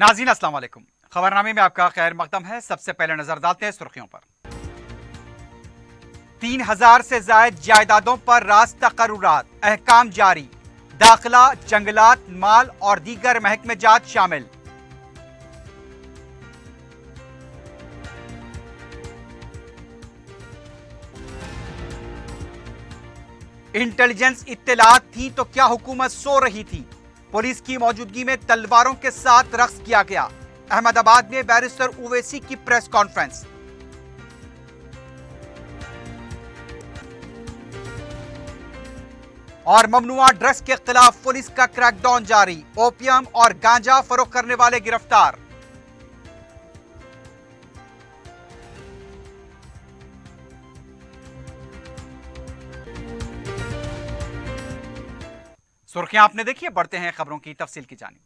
नाजीन वालेकुम। खबरनामे में आपका खैर मकदम है। सबसे पहले नज़र डालते हैं सुर्खियों पर। तीन हज़ार से जायद जायदादों पर रास तकर्रात अहकाम जारी, दाखिला, जंगलात, माल और दीगर महकमे जात शामिल। इंटेलिजेंस इत्तलात थी तो क्या हुकूमत सो रही थी? पुलिस की मौजूदगी में तलवारों के साथ रक्स किया गया। अहमदाबाद में बैरिस्टर ओवैसी की प्रेस कॉन्फ्रेंस। और ममनुआ ड्रग्स के खिलाफ पुलिस का क्रैकडाउन जारी। ओपियम और गांजा फरोख करने वाले गिरफ़्तार। सुर्खियाँ आपने देखी है, बढ़ते हैं खबरों की तफसील की जानी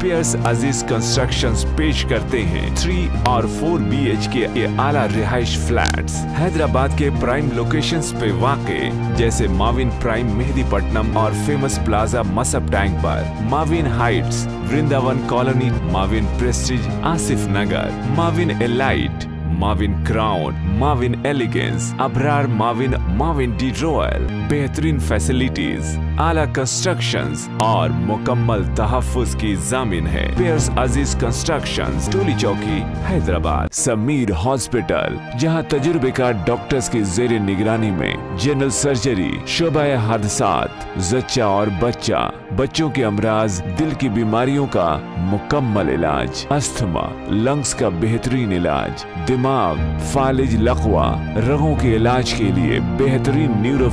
पियर्स अज़ीज़ कंस्ट्रक्शंस पेश करते हैं। थ्री और फोर बी एच के आला रिहाइश फ्लैट्स। हैदराबाद के प्राइम लोकेशंस पे वाक़, जैसे माविन प्राइम मेहदीपट्टनम और फ़ेमस प्लाजा मसब टैंक पर। Mavin Heights Vrindavan Colony Mavin Prestige Asif Nagar. Mavin Elite Mavin Crown Mavin Elegance Abrar Mauvin Mauvin D. Royal बेहतरीन फैसिलिटीज़ आला कंस्ट्रक्शन और मुकम्मल तहफ़ुज़ की जामिन है। पेयर्स अज़ीज़ कंस्ट्रक्शंस टोली चौकी, हैदराबाद। समीर हॉस्पिटल जहाँ तजुर्बेकार डॉक्टर्स की जेर निगरानी में जनरल सर्जरी शोबा हादसात जच्चा और बच्चा, बच्चों के अमराज, दिल की बीमारियों का मुकम्मल इलाज, अस्थमा लंग्स का बेहतरीन इलाज, दिमाग, फालिज लकवा, रगों के इलाज के लिए बेहतरीन न्यूरो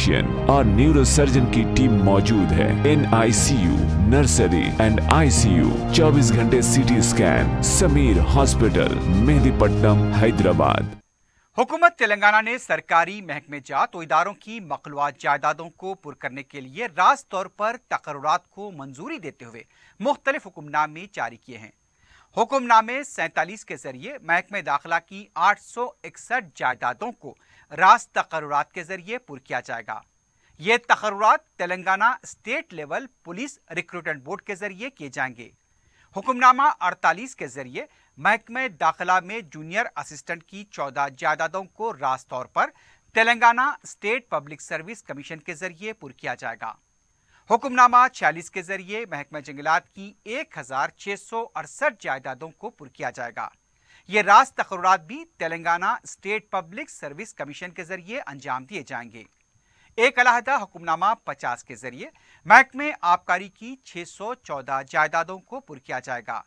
फिजिशियन और न्यूरो सर्जन की टीम मौजूद है। N I C U nursery and I C U चौबीस घंटे CT scan Sameer hospital Mehdipatnam, Hyderabad. हुकूमत तेलंगाना ने सरकारी महकमे जात और इदारों की मखलूत जायदादों को पुर करने के लिए राज तौर पर तकर्रात को मंजूरी देते हुए मुख्तलिफ़ हुक्मनामे जारी किए हैं। हुक्मनामे सैंतालीस के ज़रिए महकमे दाखिला की आठ सौ इकसठ जायदादों को रास तकर्रात के ज़रिए पुर किया जाएगा। ये तकर्रात Telangana state level police recruitment board के ज़रिए किए जाएँगे। हुक्मनामा 48 के ज़रिए महकमे दाखिला में जूनियर असिस्टेंट की 14 जायदादों को रास तौर पर Telangana state public service commission के ज़रिए पुर किया जाएगा। हुक्मनामा 46 के ज़रिए महकमा जंगलात की एक हज़ार छह सौ अड़सठ जायदादों को पुर किया जाएगा। ये रास तकर्रात भी Telangana state public service commission के ज़रिए अंजाम दिए जाएँगे। एक अलहदा हुक्मनामा 50 के ज़रिए महकमे आबकारी की 614 जायदादों को पुर किया जाएगा।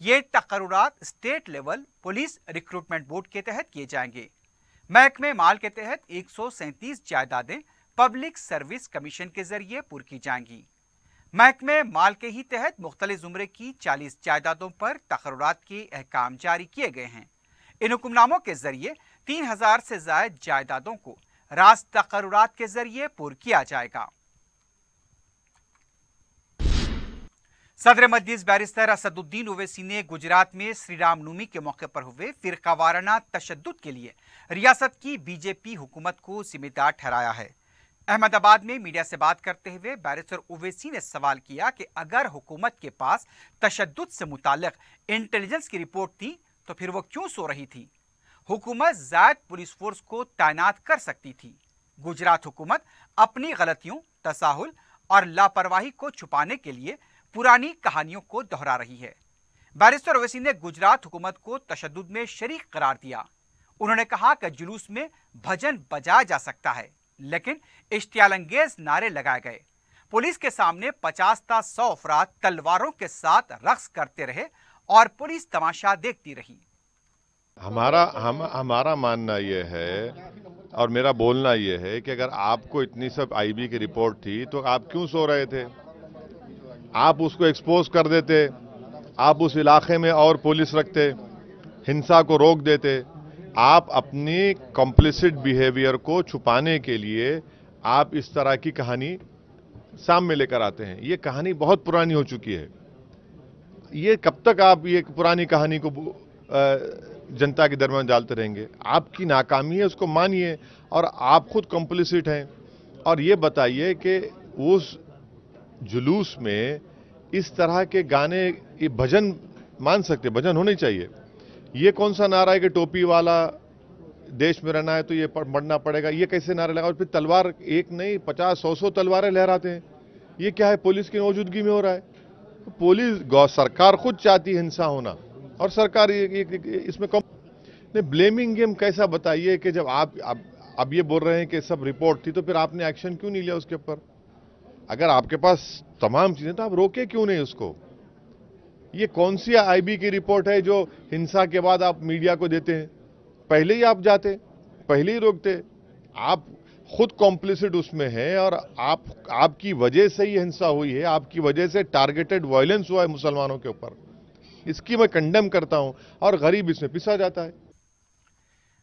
ये तकर्रात state level police recruitment board के तहत किए जाएँगे। महकमे माल के तहत एक सौ सैंतीस जायदादें पब्लिक सर्विस कमीशन के ज़रिए पुर की जाएँगी। महकमे माल के ही तहत मुख्तलि जुमरे की 40 जायदादों पर तकर्रात के अहकाम जारी किए गए हैं। इन हुक्मनामों के ज़रिए तीन हज़ार से जायद जायदादों को रास तकर्रात के ज़रिए पुर किया जाएगा। सदर मजलिस बैरिस्टर असदुद्दीन ओवैसी ने गुजरात में श्री रामनवमी के मौके पर हुए फिरकावाराना तशद के लिए रियासत की बीजेपी हुकूमत को जिम्मेदार ठहराया है। अहमदाबाद में मीडिया से बात करते हुए बैरिस्टर ओवैसी ने सवाल किया कि अगर हुकूमत के पास तशद से मुतालिक इंटेलिजेंस की रिपोर्ट थी तो फिर वो क्यों सो रही थी? हुकूमत जायद पुलिस फोर्स को तैनात कर सकती थी। गुजरात हुकूमत अपनी गलतियों, तसाहुल और लापरवाही को छुपाने के लिए पुरानी कहानियों को दोहरा रही है। बैरिस्टर ओवैसी ने गुजरात हुकूमत को तशद में शरीक करार दिया। उन्होंने कहा कि जुलूस में भजन बजाया जा सकता है। लेकिन इश्तियालंगेज नारे लगाए गए। पुलिस के सामने पचास ता सौ अफराद तलवारों के साथ रक्स करते रहे और पुलिस तमाशा देखती रही। हमारा, हम, हमारा मानना यह है और मेरा बोलना यह है कि अगर आपको इतनी सब आईबी की रिपोर्ट थी तो आप क्यों सो रहे थे? आप उसको एक्सपोज कर देते, आप उस इलाके में और पुलिस रखते, हिंसा को रोक देते आप अपनी कॉम्प्लिसिट बिहेवियर को छुपाने के लिए आप इस तरह की कहानी सामने लेकर आते हैं। ये कहानी बहुत पुरानी हो चुकी है। ये कब तक आप ये पुरानी कहानी को जनता के दरमियान डालते रहेंगे? आपकी नाकामी है, उसको मानिए और आप खुद कॉम्प्लिसिट हैं। और ये बताइए कि उस जुलूस में इस तरह के गाने, ये भजन मान सकते भजन होने चाहिए। ये कौन सा नारा है कि टोपी वाला देश में रहना है तो ये मरना पड़ेगा? ये कैसे नारा लगा? और फिर तलवार एक नहीं पचास सौ सौ तलवारें लहराते हैं। ये क्या है? पुलिस की मौजूदगी में हो रहा है। तो पुलिस सरकार खुद चाहती है हिंसा होना। और सरकार ये, ये, ये, इसमें कम नहीं ब्लेमिंग गेम कैसा बताइए कि जब आप अब, अब ये बोल रहे हैं कि सब रिपोर्ट थी तो फिर आपने एक्शन क्यों नहीं लिया उसके ऊपर? अगर आपके पास तमाम चीज़ें तो आप रोके क्यों नहीं उसको? ये कौन सी आईबी की रिपोर्ट है जो हिंसा के बाद आप मीडिया को देते हैं? पहले ही आप जाते, पहले ही रोकते। आप खुद कॉम्प्लिसिट उसमें है और आप, आपकी वजह से ही हिंसा हुई है, आपकी वजह से टारगेटेड वायलेंस हुआ है मुसलमानों के ऊपर। इसकी मैं कंडेम करता हूँ और गरीब इसमें पिसा जाता है।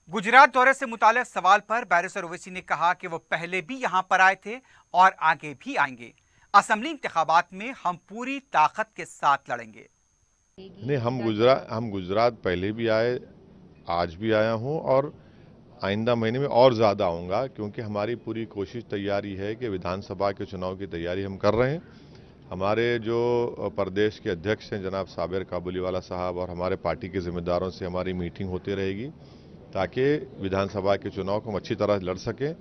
गुजरात दौरे से मुतालिक सवाल पर बैरिस्टर ओवैसी ने कहा कि वो पहले भी यहाँ पर आए थे और आगे भी आएँगे। असम्बली इंतबात में हम पूरी ताकत के साथ लड़ेंगे। नहीं हम गुजरात हम गुजरात पहले भी आए आज भी आया हूँ और आइंदा महीने में और ज़्यादा आऊँगा क्योंकि हमारी पूरी कोशिश तैयारी है कि विधानसभा के चुनाव की तैयारी हम कर रहे हैं। हमारे जो प्रदेश के अध्यक्ष हैं जनाब साबिर काबुलीवाला साहब और हमारे पार्टी के जिम्मेदारों से हमारी मीटिंग होती रहेगी ताकि विधानसभा के चुनाव को हम अच्छी तरह लड़ सकें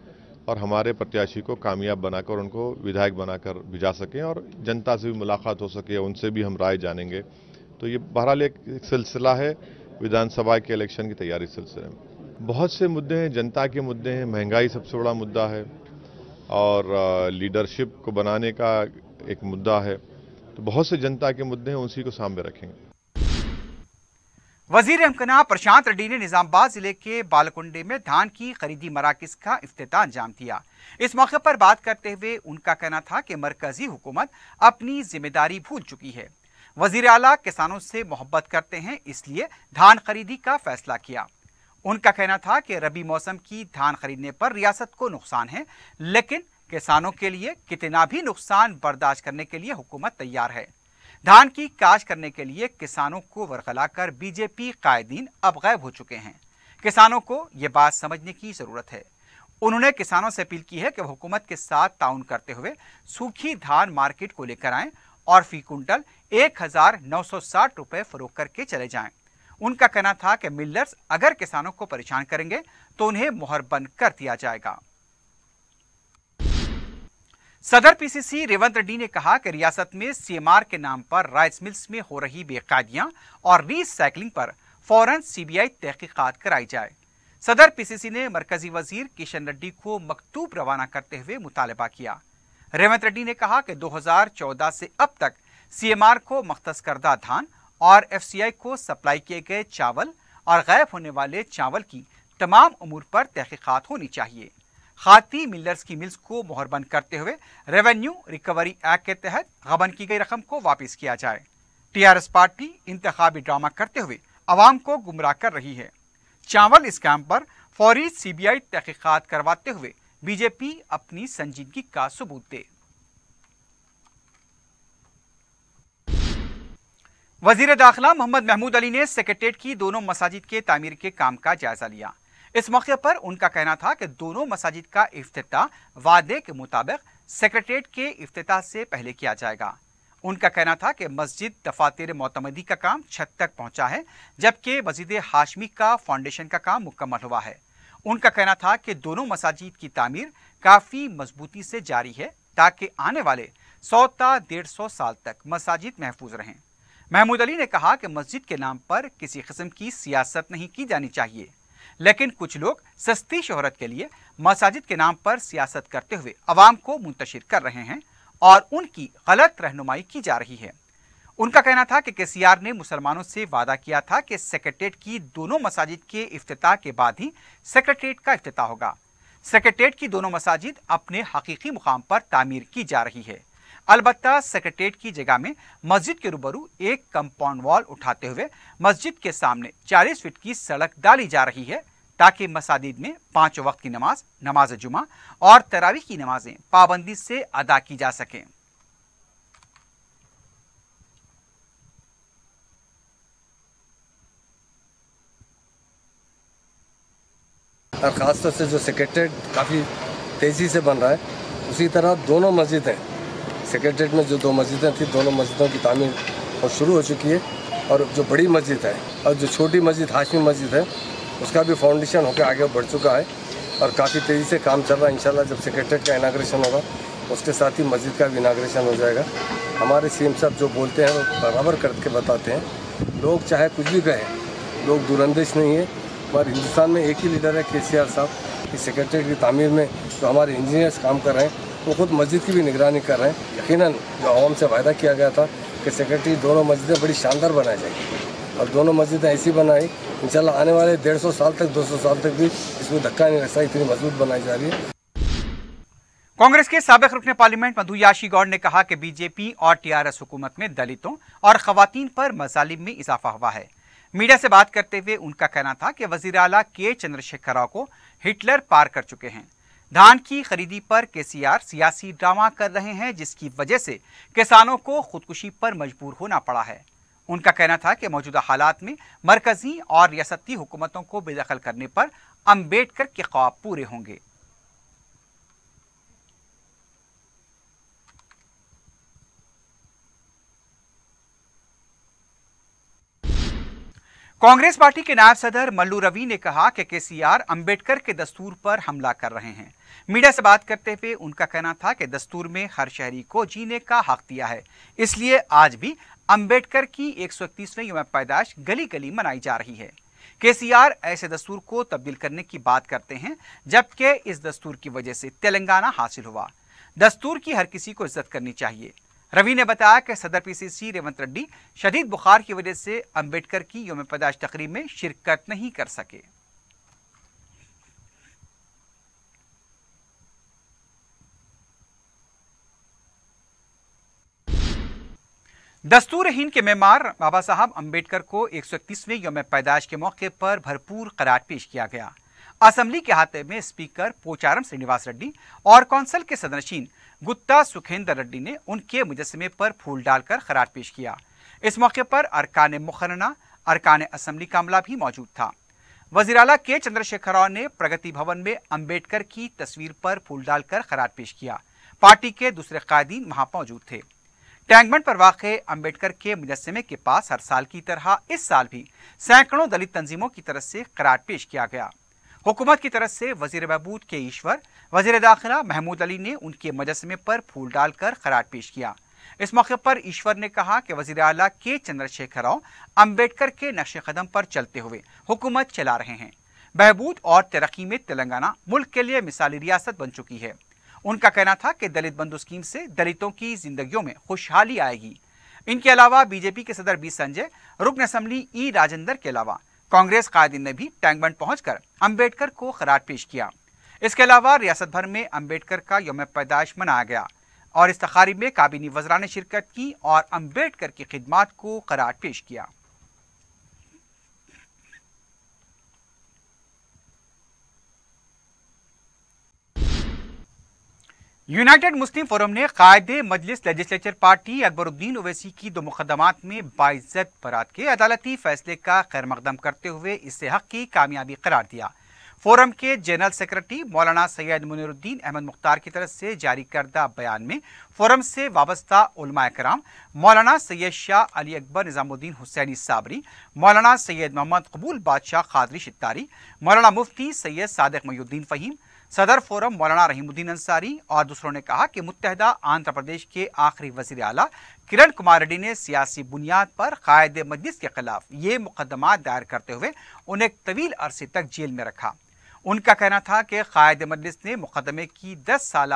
और हमारे प्रत्याशी को कामयाब बनाकर उनको विधायक बनाकर भिजा सकें और जनता से भी मुलाकात हो सके उनसे भी हम राय जानेंगे। तो ये बहरहाल एक सिलसिला है विधानसभा के इलेक्शन की तैयारी सिलसिले में। बहुत से मुद्दे हैं, जनता के मुद्दे हैं, महँगाई सबसे बड़ा मुद्दा है और लीडरशिप को बनाने का एक मुद्दा है। तो बहुत से जनता के मुद्दे हैं, उसी को सामने रखेंगे। वज़ीर अमकना प्रशांत रेड्डी ने निजामबाद ज़िले के बालकुंडे में धान की खरीदी मराकज का अफ्ताह अंजाम दिया। इस मौके पर बात करते हुए उनका कहना था कि मरकजी हुकूमत अपनी ज़िम्मेदारी भूल चुकी है। वज़ीर आला किसानों से मोहब्बत करते हैं, इसलिए धान खरीदी का फैसला किया। उनका कहना था कि रबी मौसम की धान खरीदने पर रियासत को नुकसान है, लेकिन किसानों के लिए कितना भी नुकसान बर्दाश्त करने के लिए हुकूमत तैयार है। धान की काश करने के लिए किसानों को वरगलाकर बीजेपी कायदीन अब गायब हो चुके हैं। किसानों को ये बात समझने की ज़रूरत है। उन्होंने किसानों से अपील की है कि वह हुकूमत के साथ ताउन करते हुए सूखी धान मार्केट को लेकर आएँ और फ़ी कुंटल एक हज़ार नौ सौ साठ रुपए फरोख करके चले जाएँ। उनका कहना था कि मिल्लर्स अगर किसानों को परेशान करेंगे तो उन्हें मोहर बंद कर दिया जाएगा। सदर पीसीसी रेवंत रेड्डी ने कहा कि रियासत में सीएमआर के नाम पर राइस मिल्स में हो रही बेकायदियाँ और रीसाइकलिंग पर फ़ौरन सीबीआई तहकीकात कराई जाए। सदर पीसीसी ने मरकजी वज़ीर किशन रेड्डी को मकतूब रवाना करते हुए मुतालबा किया। रेवंत रेड्डी ने कहा कि 2014 से अब तक सीएमआर को मख्तस करदा धान और एफसीआई को सप्लाई किए गए चावल और गायब होने वाले चावल की तमाम उमूर पर तहकीकात होनी चाहिए। खाती मिलर्स की मिल्स को मोहरबंद करते हुए रेवेन्यू रिकवरी एक्ट के तहत गबन की गई रकम को वापस किया जाए। टीआरएस पार्टी इंतबी ड्रामा करते हुए आवाम को गुमराह कर रही है। चावल स्कैम पर फौरी सीबीआई तहकीकात करवाते हुए बीजेपी अपनी संजीदगी का सबूत दे। वज़ीर दाखिला मोहम्मद महमूद अली ने सेक्रेटरीट की दोनों मसाजिद के तामीर के काम का जायजा लिया। इस मौके पर उनका कहना था कि दोनों मसाजिद का अफ्ताह वादे के मुताबिक सेक्रेटरीट के अफ्ताह से पहले किया जाएगा। उनका कहना था कि मस्जिद दफातर मोतमदी का काम छत तक पहुँचा है, जबकि मस्जिद हाशमी का फाउंडेशन का काम मुकम्मल हुआ है। उनका कहना था कि दोनों मसाजिद की तामीर काफ़ी मजबूती से जारी है ताकि आने वाले सौ ता डेढ़ सौ साल तक मसाजिद महफूज रहें। महमूद अली ने कहा कि मस्जिद के नाम पर किसी किस्म की सियासत नहीं की जानी चाहिए, लेकिन कुछ लोग सस्ती शोहरत के लिए मसाजिद के नाम पर सियासत करते हुए अवाम को मुंतशिर कर रहे हैं और उनकी गलत रहनुमाई की जा रही है। उनका कहना था कि केसीआर ने मुसलमानों से वादा किया था कि सेक्रेटरीट की दोनों मसाजिद के अफ्ताह के बाद ही सेक्रेटरीट का अफ्ताह होगा। सेक्रेटरीट की दोनों मसाजिद अपने हकीकी मुकाम पर तामीर की जा रही है। अलबत् सेक्रेटरीट की जगह में मस्जिद के रूबरू एक कंपाउंड वॉल उठाते हुए मस्जिद के सामने 40 फीट की सड़क डाली जा रही है ताकि मसाजिद में पाँच वक्त की नमाज़ नमाज़ जुमा और तरावी की नमाजें पाबंदी से अदा की जा सकें। और ख़ासतौर से जो सेक्रेटरीट काफ़ी तेज़ी से बन रहा है, उसी तरह दोनों मस्जिदें सेक्रेटरीट में जो दो मस्जिदें थी, दोनों मस्जिदों की तामीर और शुरू हो चुकी है। और जो बड़ी मस्जिद है और जो छोटी मस्जिद, हाशमी मस्जिद है, उसका भी फाउंडेशन होकर आगे बढ़ चुका है और काफ़ी तेज़ी से काम चल रहा है। इंशाल्लाह जब सेक्रेटरीट का इनाग्रेशन होगा, उसके साथ ही मस्जिद का भी इनाग्रेशन हो जाएगा। हमारे सीएम साहब जो बोलते हैं, वो बराबर करके बताते हैं। लोग चाहे कुछ भी कहें, लोग दूरंदेश नहीं है। हमारे हिंदुस्तान में एक ही लीडर है के साहब, कि सेक्रेटरी की तामीर में जो हमारे इंजीनियर्स काम कर रहे हैं, वो खुद मस्जिद की भी निगरानी कर रहे हैं। यकीन जो आवाम से वायदा किया गया था कि सेक्रेटरी दोनों मस्जिदें बड़ी शानदार बनाई जाएगी। और दोनों मस्जिदें ऐसी बनाई, इंशाल्लाह आने वाले डेढ़ सौ साल तक, दो सौ साल तक भी इसमें धक्का नहीं लगता इतनी मज़बूत बनाई जा रही है। कांग्रेस के सबक रुकने पार्लियामेंट मधु याशी गौड़ ने कहा कि बीजेपी और टीआरएस हुकूमत में दलितों और खवतान पर मजालिम में इजाफा हुआ है। मीडिया से बात करते हुए उनका कहना था कि वज़ीर अला के चंद्रशेखर राव को हिटलर पार कर चुके हैं। धान की खरीदी पर केसीआर सियासी ड्रामा कर रहे हैं, जिसकी वजह से किसानों को खुदकुशी पर मजबूर होना पड़ा है। उनका कहना था कि मौजूदा हालात में मरकजी और रियासती हुकूमतों को बेदखल करने पर अंबेडकर के ख्वाब पूरे होंगे। कांग्रेस पार्टी के नायब सदर मल्लू रवि ने कहा कि केसीआर अंबेडकर के दस्तूर पर हमला कर रहे हैं। मीडिया से बात करते हुए उनका कहना था कि दस्तूर में हर शहरी को जीने का हक दिया है। इसलिए आज भी अंबेडकर की एक सौ इकतीसवीं युवा पैदाश गली गली मनाई जा रही है। केसीआर ऐसे दस्तूर को तब्दील करने की बात करते हैं, जबकि इस दस्तूर की वजह से तेलंगाना हासिल हुआ। दस्तूर की हर किसी को इज़्ज़त करनी चाहिए। रवि ने बताया कि सदर पीसीसी रेवंत रेड्डी शदीद बुखार की वजह से अंबेडकर की योम पैदाश तकरीब में शिरकत नहीं कर सके। दस्तूर हिंद के मेमार बाबा साहब अंबेडकर को एक सौ इकतीसवें योम पैदाश के मौके पर भरपूर करार पेश किया गया। असम्बली के हाथे में स्पीकर पोचारम श्रीनिवास रेड्डी और कौंसिल के सदनशीन गुत्ता सुखेंद्र रेड्डी ने उनके मुजस्मे पर फूल डालकर खरार पेश किया। इस मौके पर अरकान मुखरना अरकान असम्बली का अमला भी मौजूद था। वजीराला के चंद्रशेखर राव ने प्रगति भवन में अंबेडकर की तस्वीर पर फूल डालकर खरार पेश किया। पार्टी के दूसरे कायदीन वहाँ मौजूद थे। टैंकबंड पर वाक़ अंबेडकर के मुजस्मे के पास हर साल की तरह इस साल भी सैकड़ों दलित तंजीमों की तरफ़ से करार पेश किया गया। हुकूमत की तरफ़ से वज़ीर महबूद के ईश्वर, वज़ीर दाखिला महमूद अली ने उनके मुजस्मे पर फूल डालकर खरार पेश किया। इस मौके पर ईश्वर ने कहा कि वज़ीर अला के चंद्रशेखर राव अंबेडकर के नक्श कदम पर चलते हुए हुकूमत चला रहे हैं। बहबूद और तरक्की में तेलंगाना मुल्क के लिए मिसाली रियासत बन चुकी है। उनका कहना था कि दलित बंधु स्कीम से दलितों की जिंदगियों में खुशहाली आएगी। इनके अलावा बीजेपी के सदर बी संजय, रुकन असम्बली ई राजेंद्र के अलावा कांग्रेस कायदीन ने भी टैंकबंड पहुंचकर अंबेडकर को खराज पेश किया। इसके अलावा रियासत भर में अंबेडकर का योम पैदाश मनाया गया और इस तकारीब में काबिनी वजरा ने शिरकत की और अंबेडकर की खिदमात को करार पेश किया। यूनाइटेड मुस्लिम फोरम ने कायदे मजलिस लेजिस्लेचर पार्टी अकबरुद्दीन ओवैसी की दो मुकदमात में बाइज्जत बरात के अदालती फैसले का खैर मकदम करते हुए इसे हक की कामयाबी करार दिया। फोरम के जनरल सेक्रेटरी मौलाना सैयद मुनीरुद्दीन अहमद मुख्तार की तरफ़ से जारी करदा बयान में फोरम से वाबस्ता कराम, मौलाना सैयद शाह अली अकबर निजामुद्दीन हुसैनी साबरी, मौलाना सैयद मोहम्मद कबूल बादशाह खादरी शितारी मौलाना मुफ्ती सैयद सादक मयुद्दीन फ़हीम सदर फोरम मौलाना रहीमुद्दीन अंसारी और दूसरों ने कहा कि मुतहदा आंध्र प्रदेश के आखिरी वज़ीर अला किरण कुमार रेड्डी ने सियासी बुनियाद पर कायद मजलिस के खिलाफ ये मुकदमा दायर करते हुए उन्हें तवील अरसे तक जेल में रखा। उनका कहना था कि कायद मजलिस ने मुकदमे की दस साल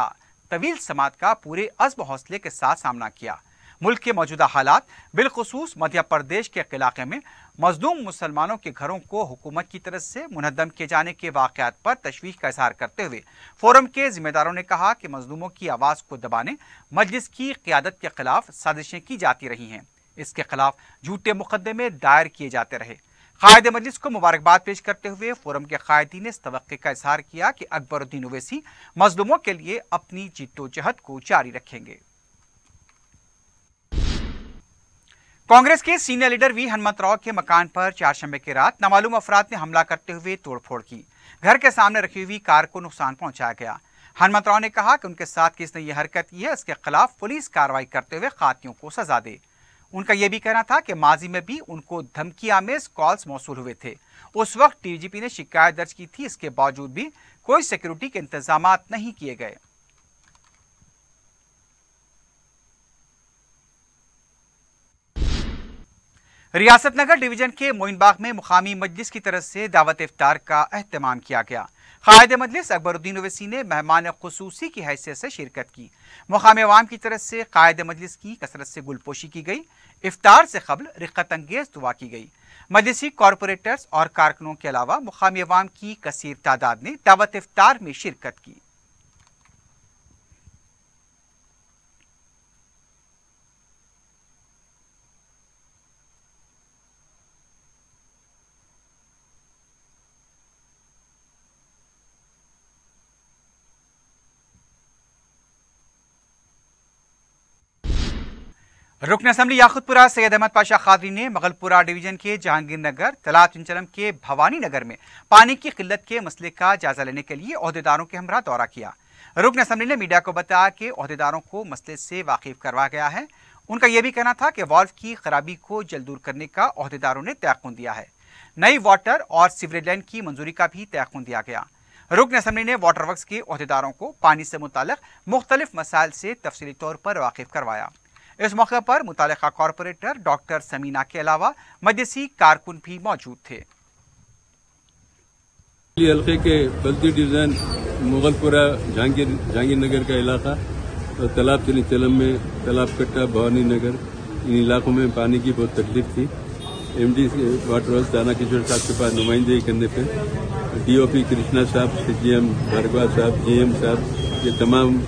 तवील समात का पूरे अजब हौसले के साथ सामना किया। मुल्क के मौजूदा हालात, बिलखसूस मध्य प्रदेश के इलाके में मजलूम मुसलमानों के घरों को हुकूमत की तरफ़ से मुनदम किए जाने के वाकत पर तशवीश का इजहार करते हुए फोरम के जिम्मेदारों ने कहा कि मजलूमों की आवाज़ को दबाने मजलिस की क्यादत के खिलाफ साजिशें की जाती रही हैं। इसके खिलाफ झूठे मुकदमे दायर किए जाते रहे। कायद मजलिस को मुबारकबाद पेश करते हुए फोरम के कायदी ने इस तवक़े का इजहार किया कि अकबरुद्दीन ओवैसी मजलूमों के लिए अपनी जिद्दोजहद को जारी रखेंगे। कांग्रेस के senior leader V Hanumanth Rao के मकान पर चार शंबे की रात नामालूम अफराद ने हमला करते हुए तोड़फोड़ की। घर के सामने रखी हुई कार को नुकसान पहुँचाया गया। हनुमत राव ने कहा कि उनके साथ किसने यह हरकत की है, इसके खिलाफ पुलिस कार्रवाई करते हुए खातियों को सजा दे। उनका यह भी कहना था कि माजी में भी उनको धमकी आमेज कॉल्स मौसू हुए थे। उस वक्त डीजीपी ने शिकायत दर्ज की थी, इसके बावजूद भी कोई सिक्योरिटी के इंतज़ाम नहीं किए गए। रियासत नगर डिवीज़न के मोइनबाग में मुकामी मजलिस की तरफ़ से दावत इफ्तार का अहतमाम किया गया। कायद मजलिस अकबरुद्दीन ओवैसी ने मेहमान खसूसी की हैसियत से शिरकत की। मुकामी अवाम की तरफ़ से कायद मजलिस की कसरत से गुलपोशी की गई। इफ्तार से कबल रिक्कत अंगेज दुआ की गई। मजलिसी कॉरपोरेटर्स और कारकुनों के अलावा मुकामी अवाम की कसीर तादाद ने दावत इफ्तार में शिरकत की। रुकन असम्बली याकुतपुरा सैयद अहमद पाशा खादरी ने मगलपुरा डिवीज़न के जहांगीर नगर तलाब चिंचलम के भवानी नगर में पानी की किल्लत के मसले का जायजा लेने के लिए अहदेदारों के हमरा दौरा किया। रुकन असम्बली ने मीडिया को बताया कि अहदेदारों को मसले से वाकिफ करवाया गया है। उनका यह भी कहना था कि वाल्व की खराबी को जल्द दूर करने का अहदेदारों ने तयन दिया है। नई वाटर और सीवरेज लाइन की मंजूरी का भी तयन दिया गया। रुकन असम्बली ने वाटर वर्क के अहदेदारों को पानी से मुतल मुख्तलिफ़ मसाइल से तफसली तौर पर वाकिफ करवाया। इस मौके पर मुतल कॉरपोरेटर डॉक्टर समीना के अलावा मजसी कारकुन भी मौजूद थे। हल्के के बल्दी डिवीज़न मुगलपुरा जहांगीर जहांगीर नगर का इलाका, और तालाब चली चलम में तालाब कट्टा, भवानी नगर, इन इलाकों में पानी की बहुत तकलीफ़ थी। एमडी वाटर वर्क दाना किशोर साहब के पास नुमाइंदगी करने पर डीओपी कृष्णा साहब सीजीएम भार्गवा साहब जीएम साहब, ये तमाम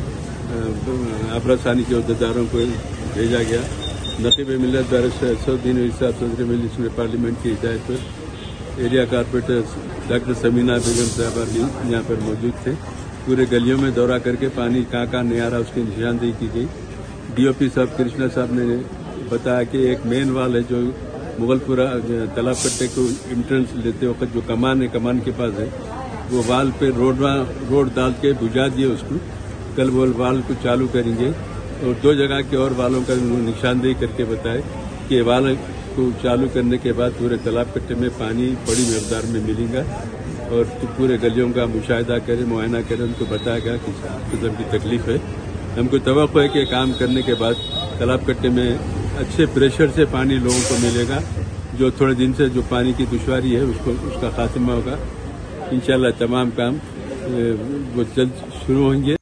आबरासानी के अहदेदारों को भेजा गया। नकीब मिलत द्वारा सऊद्दीन साहब सदर मजलिस पार्लियामेंट की हिदायत पर area corporator doctor Sameena Begum साहबा भी यहाँ पर मौजूद थे। पूरे गलियों में दौरा करके पानी कहाँ कहाँ नहीं आ रहा उसकी निशानदेही की गई। डीओपी साहब, कृष्णा साहब ने बताया कि एक मेन वाल है जो मुगलपुरा तालाब कट्टे को इंट्रेंस लेते वक्त जो कमान है, कमान के पास है, वो वाल पे रोड रोड डाल के बुझा दिए उसको। कल वो वाल को चालू करेंगे। और दो जगह के और वालों का निशानदेही करके बताए कि वाल को चालू करने के बाद पूरे तालाब कट्टे में पानी बड़ी मकदार में मिलेगा और तो पूरे गलियों का मुशाहिदा करें, मुआयना करें, उनको बताया गया किस किस्म की तकलीफ़ है। हमको तो है कि काम करने के बाद तालाब कट्टे में अच्छे प्रेशर से पानी लोगों को मिलेगा। जो थोड़े दिन से जो पानी की दुशारी है, उसको, उसका खात्मा होगा। इन तमाम काम वो जल्द शुरू होंगे।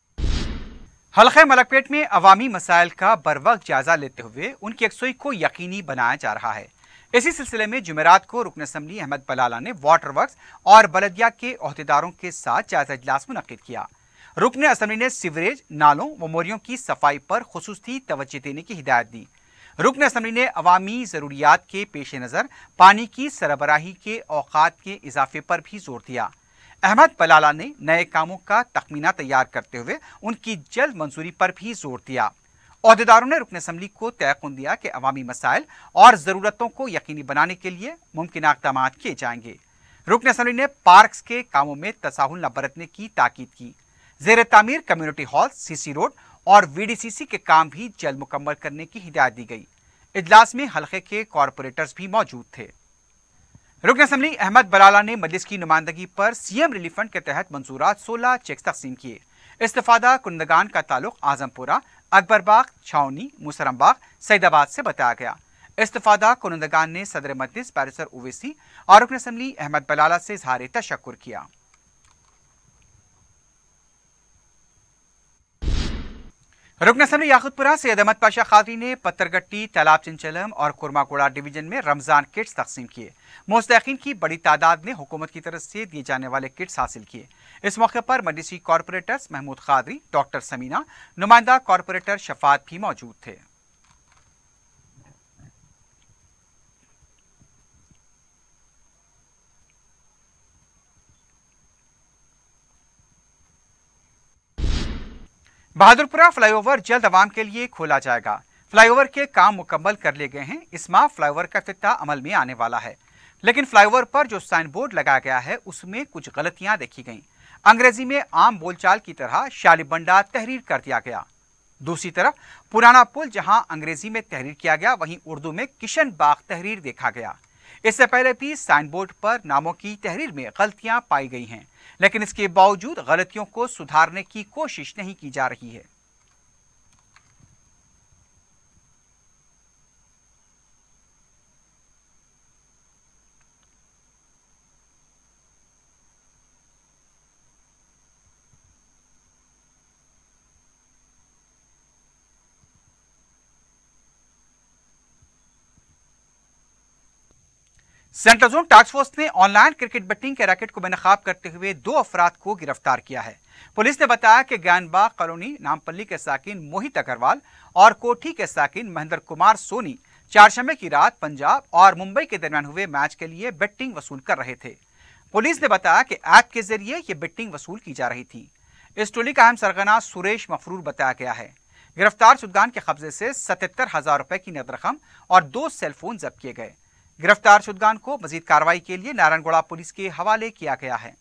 हल्के मलकपेट में अवामी मसाइल का बर वक्त जायजा लेते हुए उनकी यकसोई को यकीनी बनाया जा रहा है। इसी सिलसिले में जुमेरात को रुकन असम्बली अहमद बलाला ने वाटर वर्क और बलदिया के अहदेदारों के साथ जायजा इजलास मुनद किया। रुकन असम्बली ने सीवरेज, नालों व मोरियों की सफ़ाई पर खसूसी तवज्जो देने की हिदायत दी। रुकन असम्बली ने अवामी ज़रूरियात के पेश नज़र पानी की सरबराही के औकात के इजाफे पर भी ज़ोर दिया। अहमद पलाला ने नए कामों का तखमीना तैयार करते हुए उनकी जल्द मंजूरी पर भी ज़ोर दिया। अहदेदारों ने रुकन असम्बली को तयन दिया कि अवामी मसाइल और ज़रूरतों को यकीनी बनाने के लिए मुमकिन इकदाम किए जाएँगे। रुकन असम्बली ने पार्क के कामों में तसाहुल न बरतने की ताकीद की। जेर तमीर कम्युनिटी हॉल, सीसी रोड और वीडीसीसी के काम भी जल्द मुकम्मल करने की हिदायत दी गई। इजलास में हल्के के कॉरपोरेटर्स भी मौजूद थे। रुकन असम्बली अहमद बलाला ने मजलिस की नुमाइंदगी पर सीएम रिलीफ फंड के तहत मंजूरा सोलह चेक तकसीम किए। इस्तफादा कुंदगान का ताल्लुक आजमपुरा, अकबरबाग, छावनी, मुसरमबाग सैदाबाद से बताया गया। इस्तफादा कुंदगान ने सदर मजलिस पैरिसर ओवेसी और रुकन असम्बली अहमद बलाला से इजहार तशक्र किया। रुकन असम्बली याकुतपुरा सैद अहमद पाशा खादरी ने पत्थरगट्टी, तालाब चिंचलम और कुरमाकोड़ा डिवीज़न में रमज़ान किट्स तकसीम किए। मुस्तकिन की बड़ी तादाद ने हुकूमत की तरफ़ से दिए जाने वाले किट्स हासिल किए। इस मौके पर मजलिसी कॉरपोरेटर्स महमूद खादरी, डॉक्टर समीना, नुमाइंदा कॉरपोरेटर शफात भी मौजूद थे। बहादुरपुरा फ्लाईओवर जल्द आवाम के लिए खोला जाएगा। फ्लाईओवर के काम मुकम्मल कर लिए गए हैं। इस माह फ्लाईओवर का फिता अमल में आने वाला है। लेकिन फ्लाईओवर पर जो साइन बोर्ड लगाया गया है, उसमें कुछ गलतियाँ देखी गईं। अंग्रेज़ी में आम बोलचाल की तरह शालिबंडा तहरीर कर दिया गया। दूसरी तरफ़, पुराना पुल जहाँ अंग्रेज़ी में तहरीर किया गया, वहीं उर्दू में किशन बाग तहरीर देखा गया। इससे पहले भी साइन बोर्ड पर नामों की तहरीर में गलतियाँ पाई गई हैं, लेकिन इसके बावजूद गलतियों को सुधारने की कोशिश नहीं की जा रही है। सेंट्रल जोन टास्क फोर्स ने ऑनलाइन क्रिकेट बेटिंग के रैकेट को बेनकाब करते हुए दो अफराद को गिरफ़्तार किया है। पुलिस ने बताया कि ज्ञानबाग कॉलोनी, नामपल्ली के साकिन मोहित अग्रवाल और कोठी के साकिन महेंद्र कुमार सोनी चारशमे की रात पंजाब और मुंबई के दरमियान हुए मैच के लिए बेटिंग वसूल कर रहे थे। पुलिस ने बताया कि ऐप के ज़रिए ये बेटिंग वसूल की जा रही थी। इस टोली का अहम सरगना सुरेश मफरूर बताया गया है। गिरफ़्तार सुदगान के कब्जे से सतहत्तर हज़ार रुपए की नकद रकम और दो सेलफोन जब्त किए गए। गिरफ़्तार शुदगान को मजीद कार्रवाई के लिए नारायणगौड़ा पुलिस के हवाले किया गया है।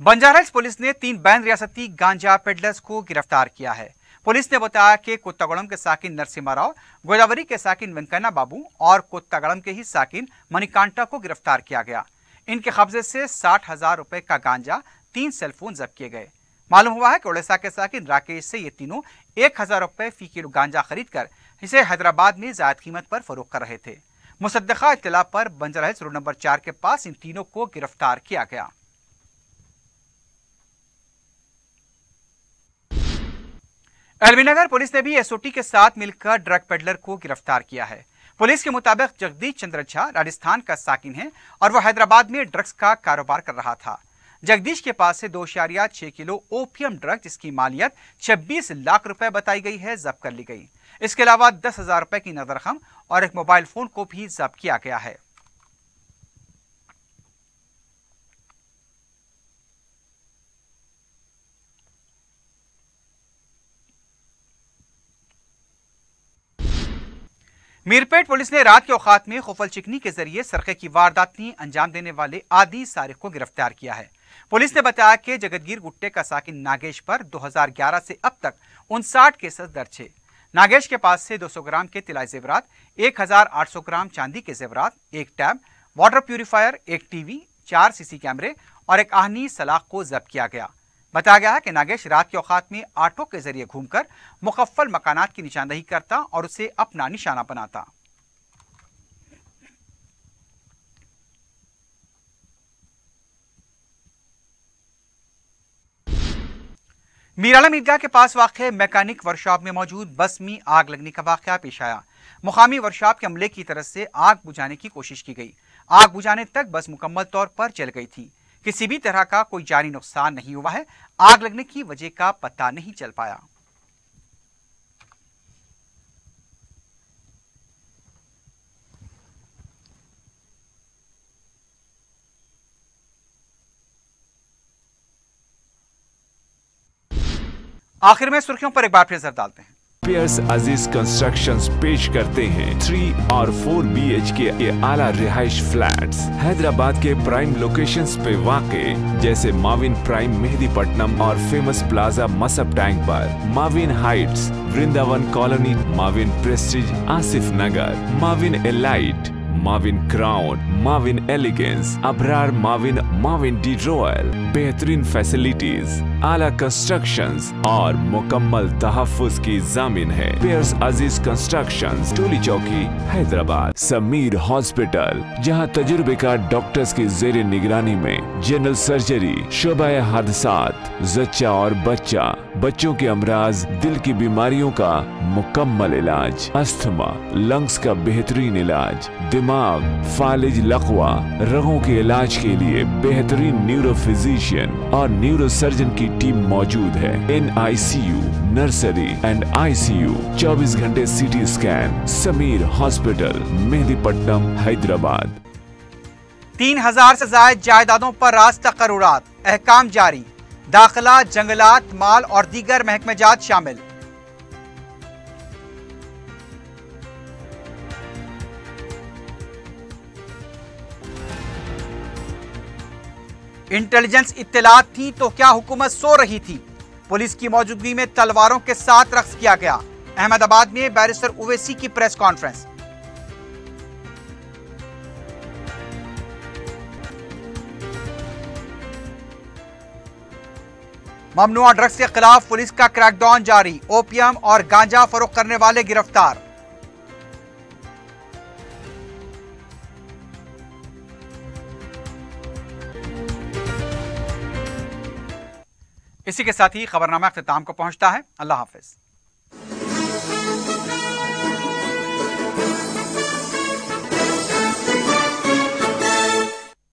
बंजारा पुलिस ने तीन बैन रियासती गांजा पेडलर्स को गिरफ़्तार किया है। पुलिस ने बताया कि कोत्तागुड़म के साकिन नरसिम्हा राव, गोदावरी के साकिन वेंकन्ना बाबू और कोत्तागुड़म के ही साकिन मणिकांटा को गिरफ़्तार किया गया। इनके कब्जे से साठ हज़ार रुपए का गांजा, तीन सेलफोन जब्त किए गए। मालूम हुआ है कि उड़ीसा के साकिन राकेश से ये तीनों एक हज़ार रुपए फ़ी किलो गांजा खरीद कर इसे हैदराबाद में जायद कीमत पर फरोख कर रहे थे। मुसदा इतला पर बंजर रोड नंबर चार के पास इन तीनों को गिरफ़्तार किया गया। एलबीनगर पुलिस ने भी एसओटी के साथ मिलकर ड्रग पेडलर को गिरफ़्तार किया है। पुलिस के मुताबिक जगदीश चंद्र झा राजस्थान का साकिन है और वह हैदराबाद में ड्रग्स का कारोबार कर रहा था। जगदीश के पास से दो शारिया छह किलो ओपियम ड्रग, जिसकी मालियत 26 लाख रुपए बताई गई है, जब्त कर ली गई। इसके अलावा दस हज़ार रुपए की नज़र रकम और एक मोबाइल फ़ोन को भी जब्त किया गया है। मीरपेट पुलिस ने रात के औकात में खुफल चिकनी के ज़रिए सरखे की वारदातें अंजाम देने वाले आदि सारिक को गिरफ़्तार किया है। पुलिस ने बताया कि जगतगीर गुट्टे का साकिन नागेश पर 2011 से अब तक उनसाठ केसेस दर्ज है नागेश के पास से 200 ग्राम के तिलाई जेवरात 1800 ग्राम चांदी के जेवरात, एक टैब, वाटर प्यूरिफायर, एक टीवी, चार सीसी कैमरे और एक आहनी सलाख को जब्त किया गया। बताया गया है कि नागेश रात के औकात में आटो के ज़रिए घूमकर मुकफ्फल मकानात की निशानदही करता और उसे अपना निशाना बनाता। मीराला ईदगाह के पास वाक़ मैकेनिक वर्कशॉप में मौजूद बस में आग लगने का वाक़ पेश आया। मुकामी वर्कशॉप के अमले की तरफ़ से आग बुझाने की कोशिश की गई। आग बुझाने तक बस मुकम्मल तौर पर चल गई थी। किसी भी तरह का कोई जानी नुकसान नहीं हुआ है। आग लगने की वजह का पता नहीं चल पाया। आखिर में सुर्खियों पर एक बार फिर नज़र डालते हैं। अज़ीज़ कंस्ट्रक्शन पेश करते हैं। थ्री और फोर बी एच के आला रिहाइश फ्लैट्स। हैदराबाद के प्राइम लोकेशंस पे वाक़ जैसे माविन प्राइम मेहदीपट्टनम और फ़ेमस प्लाजा मसब टैंक पर। Mavin Heights Vrindavan Colony Mavin Prestige Asif Nagar. Mavin Elite Mavin Crown Mavin elegance Abrar Mauvin Mauvin D royal बेहतरीन फैसिलिटीज़ आला कंस्ट्रक्शन और मुकम्मल तहफ़ुज की जामिन है। पेयर्स अज़ीज़ कंस्ट्रक्शन टोली चौकी, हैदराबाद। समीर हॉस्पिटल जहाँ तजुर्बेकार डॉक्टर्स की जेर निगरानी में जनरल सर्जरी शोबा हादसा जच्चा और बच्चा, बच्चों के अमराज, दिल की बीमारियों का मुकम्मल इलाज, अस्थमा लंग्स का बेहतरीन इलाज दिमाग फालिज लकवा रगों के इलाज के लिए बेहतरीन न्यूरो फिजिशियन और न्यूरो सर्जन की टीम मौजूद है। N I C U nursery and I C U चौबीस घंटे CT scan Sameer hospital Mehdipatnam, Hyderabad. तीन हज़ार से ज़्यादा जायदादों पर रास्ता करोड़ात अहकाम जारी, दाखिला, जंगलात, माल और दीगर महकमे जात शामिल। इंटेलिजेंस इत्तलात थी तो क्या हुकूमत सो रही थी? पुलिस की मौजूदगी में तलवारों के साथ रक्स किया गया। अहमदाबाद में बैरिस्टर ओवैसी की प्रेस कॉन्फ्रेंस। ममनुआ ड्रग्स के खिलाफ पुलिस का क्रैकडाउन जारी। ओपीएम और गांजा फरोख करने वाले गिरफ़्तार। इसी के साथ ही खबरनामा अख्ताम को पहुँचता है। अल्लाह हाफिज।